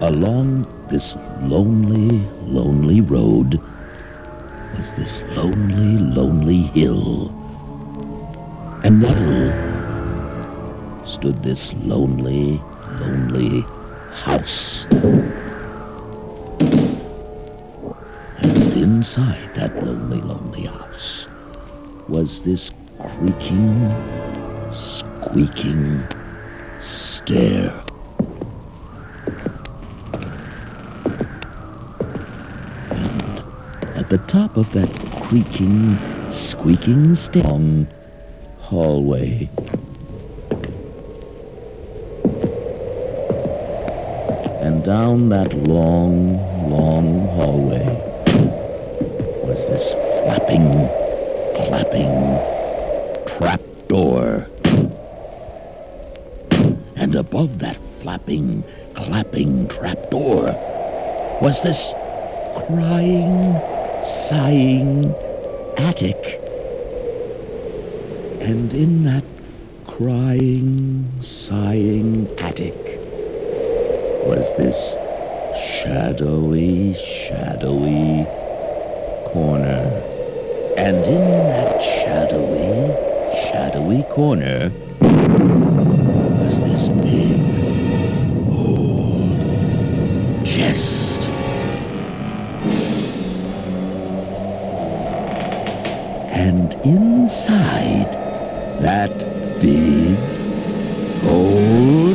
along this lonely, lonely road was this lonely, lonely hill. And level stood this lonely, lonely house. And inside that lonely, lonely house was this creaking, squeaking stair. At the top of that creaking, squeaking stair, hallway. And down that long, long hallway was this flapping, clapping trap door. And above that flapping, clapping trap door was this crying, sighing attic. And in that crying, sighing attic was this shadowy, shadowy corner. And in that shadowy, shadowy corner was this big, And inside that big, old